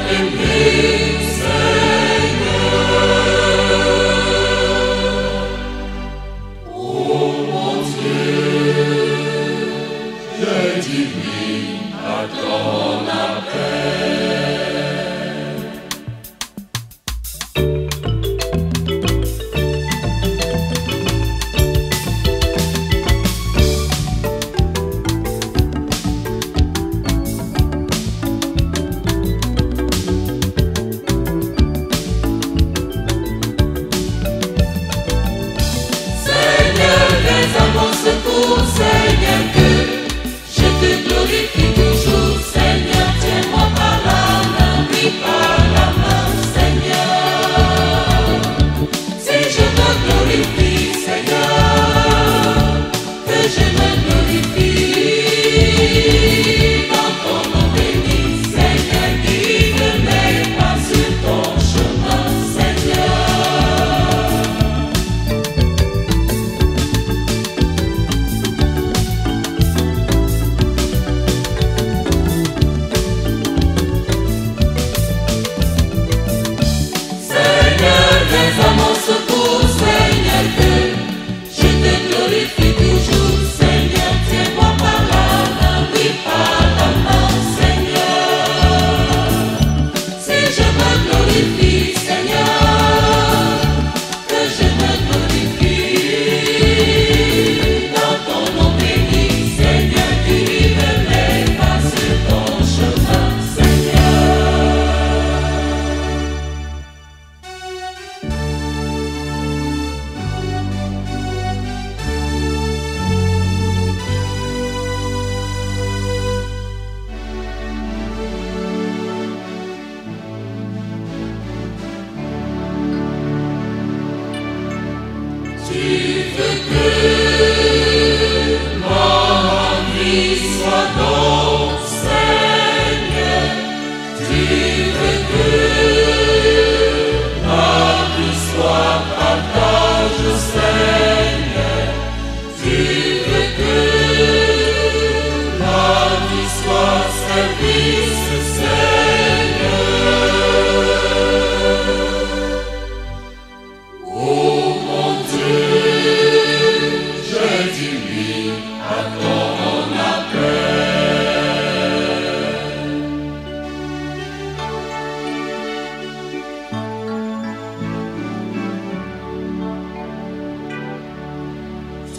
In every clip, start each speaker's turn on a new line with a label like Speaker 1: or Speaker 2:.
Speaker 1: in me.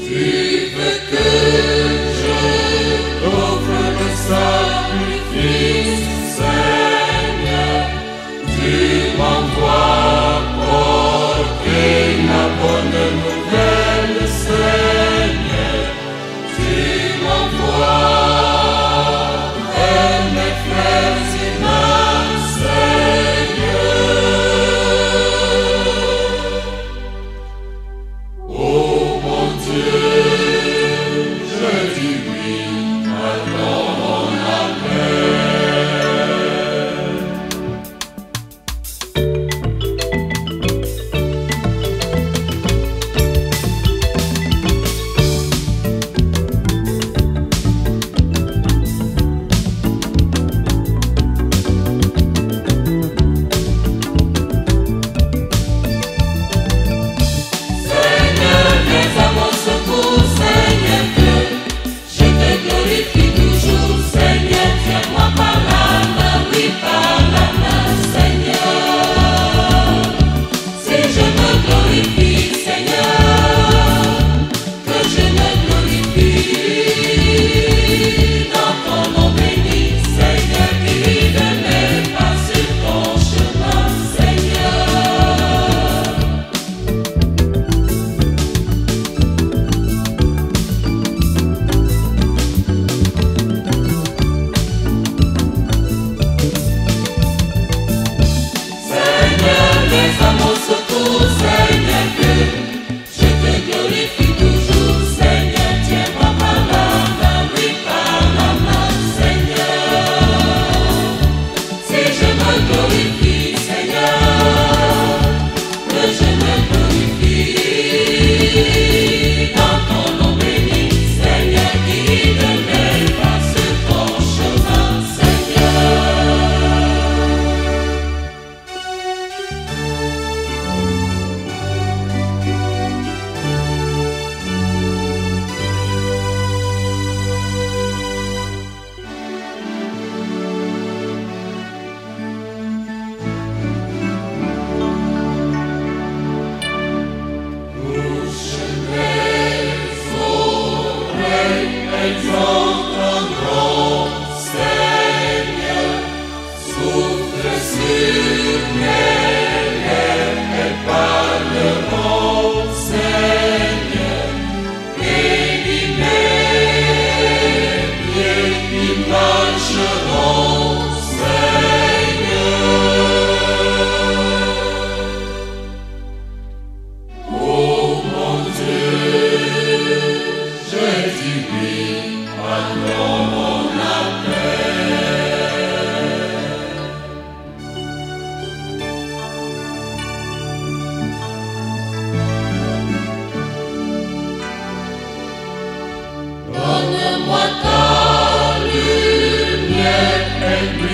Speaker 1: Jesus.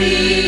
Speaker 1: Marie.